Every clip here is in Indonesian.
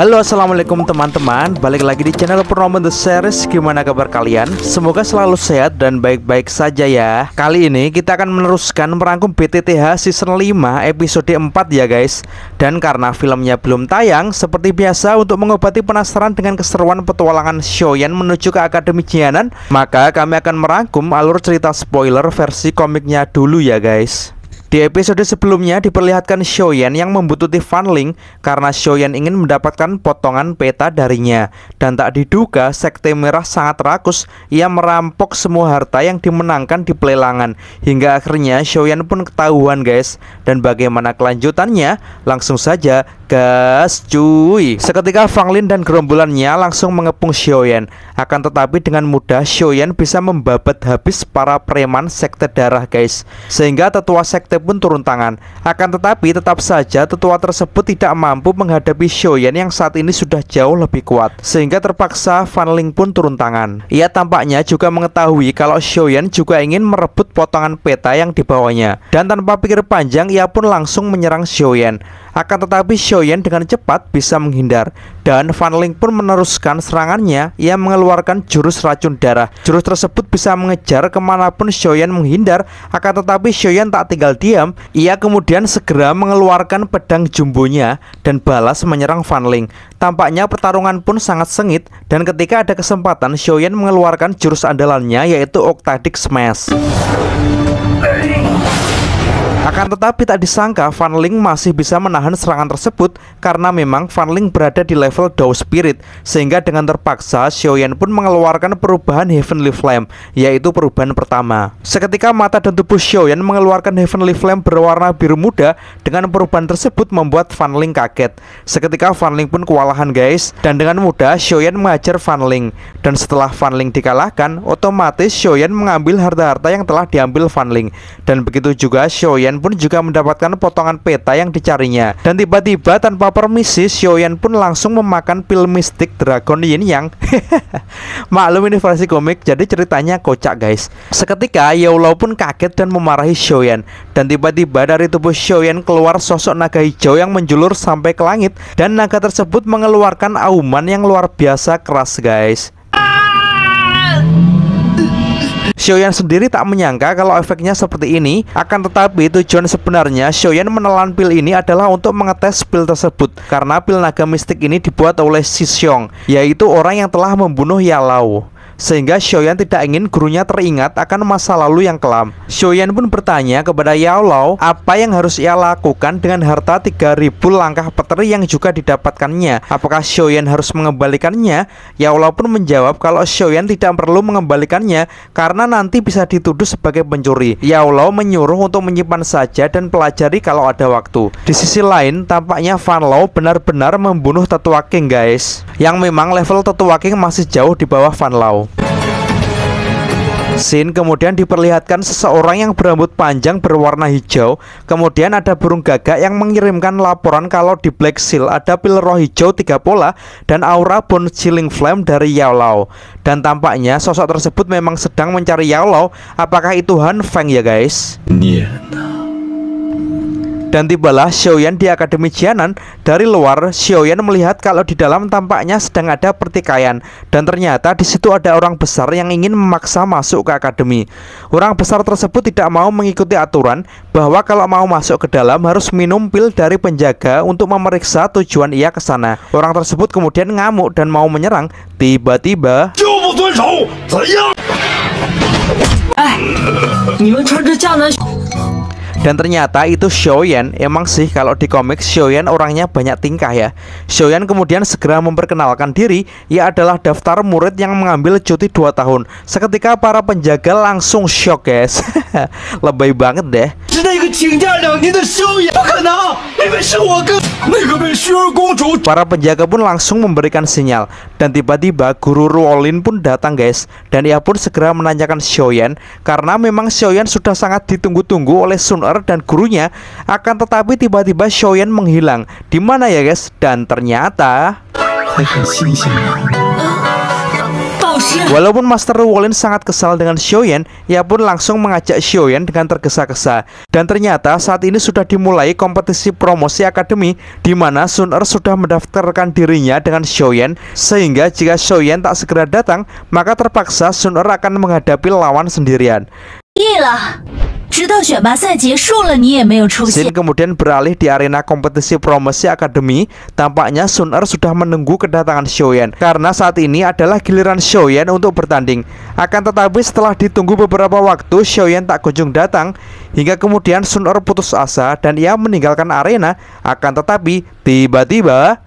Halo assalamualaikum teman-teman. Balik lagi di channel Purnomo The Series. Gimana kabar kalian? Semoga selalu sehat dan baik-baik saja ya. Kali ini kita akan meneruskan merangkum BTTH season 5 episode 4 ya guys. Dan karena filmnya belum tayang Seperti biasa untuk mengobati penasaran dengan keseruan petualangan Shoyan menuju ke Akademi Jianan Maka kami akan merangkum alur cerita spoiler versi komiknya dulu ya guys di episode sebelumnya diperlihatkan Shoyan yang membutuhkan Fanling karena Shoyan ingin mendapatkan potongan peta darinya. Dan tak diduga Sekte Merah sangat rakus. Ia merampok semua harta yang dimenangkan di pelelangan. Hingga akhirnya Shoyan pun ketahuan guys. Dan bagaimana kelanjutannya? Langsung saja gas cuy. Seketika Fanglin dan gerombolannya langsung mengepung Shoyan akan tetapi dengan mudah Shoyan bisa membabat habis para preman Sekte Darah guys. Sehingga tetua Sekte pun turun tangan. Akan tetapi tetap saja tetua tersebut tidak mampu menghadapi Shoyan yang saat ini sudah jauh lebih kuat. Sehingga terpaksa Van Ling pun turun tangan. Ia tampaknya juga mengetahui kalau Shoyan juga ingin merebut potongan peta yang dibawanya. Dan tanpa pikir panjang ia pun langsung menyerang Shoyan. Akan tetapi Shoyan dengan cepat bisa menghindar dan Van Ling pun meneruskan serangannya. Ia mengeluarkan jurus racun darah. Jurus tersebut bisa mengejar ke mana pun Shoyan menghindar. Akan tetapi Shoyan tak tinggal diam. Ia kemudian segera mengeluarkan pedang jumbonya Dan balas menyerang Van Ling Tampaknya pertarungan pun sangat sengit Dan ketika ada kesempatan Shoyan mengeluarkan jurus andalannya yaitu Octadic Smash akan tetapi tak disangka Van Ling masih bisa menahan serangan tersebut karena memang Van Ling berada di level Dao Spirit sehingga dengan terpaksa Xiaoyan pun mengeluarkan perubahan Heavenly Flame yaitu perubahan pertama. Seketika mata dan tubuh Xiaoyan mengeluarkan Heavenly Flame berwarna biru muda dengan perubahan tersebut membuat Van Ling kaget. Seketika Van Ling pun kewalahan guys dan dengan mudah Xiaoyan mengajar Van Ling dan setelah Van Ling dikalahkan otomatis Xiaoyan mengambil harta-harta yang telah diambil Van Ling dan begitu juga Xiaoyan Pun juga mendapatkan potongan peta yang dicarinya. Dan tiba-tiba tanpa permisi, Xiaoyan pun langsung memakan pil mistik Dragon Yin Yang. Maklum ini versi komik, jadi ceritanya kocak guys. Seketika Yao Lao pun kaget dan memarahi Xiaoyan. Dan tiba-tiba dari tubuh Xiaoyan keluar sosok naga hijau yang menjulur sampai ke langit. Dan naga tersebut mengeluarkan auman yang luar biasa keras guys. Shoyan sendiri tak menyangka kalau efeknya seperti ini. Akan tetapi tujuan sebenarnya Shoyan menelan pil ini adalah untuk mengetes pil tersebut. Karena pil naga mistik ini dibuat oleh Xiong Yaitu orang yang telah membunuh Yalao sehingga Xiaoyan tidak ingin gurunya teringat akan masa lalu yang kelam. Xiaoyan pun bertanya kepada Yao Lao apa yang harus ia lakukan dengan harta 3000 langkah peteri yang juga didapatkannya. Apakah Xiaoyan harus mengembalikannya? Yao Lao pun menjawab kalau Xiaoyan tidak perlu mengembalikannya karena nanti bisa dituduh sebagai pencuri. Yao Lao menyuruh untuk menyimpan saja dan pelajari kalau ada waktu. Di sisi lain, tampaknya Fan Lao benar-benar membunuh Tetua King guys, yang memang level Tetua King masih jauh di bawah Fan Lao. Scene kemudian diperlihatkan seseorang yang berambut panjang berwarna hijau Kemudian ada burung gagak yang mengirimkan laporan kalau di Black Seal ada pil roh hijau tiga pola Dan aura bone chilling flame dari Yao Lao Dan tampaknya sosok tersebut memang sedang mencari Yao Lao Apakah itu Han Feng ya guys? Yeah. Dan tibalah Xiaoyan di Akademi Jianan. Dari luar, Xiaoyan melihat kalau di dalam tampaknya sedang ada pertikaian. Dan ternyata di situ ada orang besar yang ingin memaksa masuk ke akademi. Orang besar tersebut tidak mau mengikuti aturan Bahwa kalau mau masuk ke dalam harus minum pil dari penjaga Untuk memeriksa tujuan ia ke sana. Orang tersebut kemudian ngamuk dan mau menyerang. Tiba-tiba Eh, dan ternyata itu Xiaoyan Emang sih kalau di komik Xiaoyan orangnya banyak tingkah ya. Xiaoyan kemudian segera memperkenalkan diri Ia adalah daftar murid yang mengambil cuti 2 tahun. Seketika para penjaga langsung shock guys. Lebay banget deh. Para penjaga pun langsung memberikan sinyal. Dan tiba-tiba guru Ruolin pun datang guys. Dan ia pun segera menanyakan Xiaoyan Karena memang Xiaoyan sudah sangat ditunggu-tunggu oleh Sun Er dan gurunya Akan tetapi tiba-tiba Xiaoyan menghilang di mana ya guys? Dan ternyata Walaupun Master Wolin sangat kesal dengan Xiaoyan, ia pun langsung mengajak Xiaoyan dengan tergesa-gesa. Dan ternyata saat ini sudah dimulai kompetisi promosi akademi di mana Sun Er sudah mendaftarkan dirinya dengan Xiaoyan sehingga jika Xiaoyan tak segera datang, maka terpaksa Sun Er akan menghadapi lawan sendirian. Sin kemudian beralih di arena kompetisi promosi akademi. Tampaknya Sun Er sudah menunggu kedatangan Xiaoyan karena saat ini adalah giliran Xiaoyan untuk bertanding. Akan tetapi setelah ditunggu beberapa waktu Xiaoyan tak kunjung datang hingga kemudian Sun Er putus asa dan ia meninggalkan arena. Akan tetapi tiba-tiba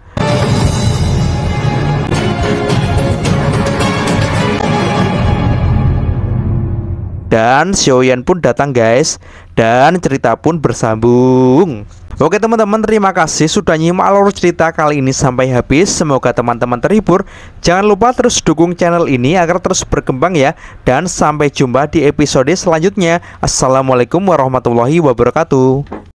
Dan Xiaoyan pun datang guys. Dan cerita pun bersambung. Oke teman-teman terima kasih sudah nyimak alur cerita kali ini sampai habis. Semoga teman-teman terhibur. Jangan lupa terus dukung channel ini agar terus berkembang ya. Dan sampai jumpa di episode selanjutnya. Assalamualaikum warahmatullahi wabarakatuh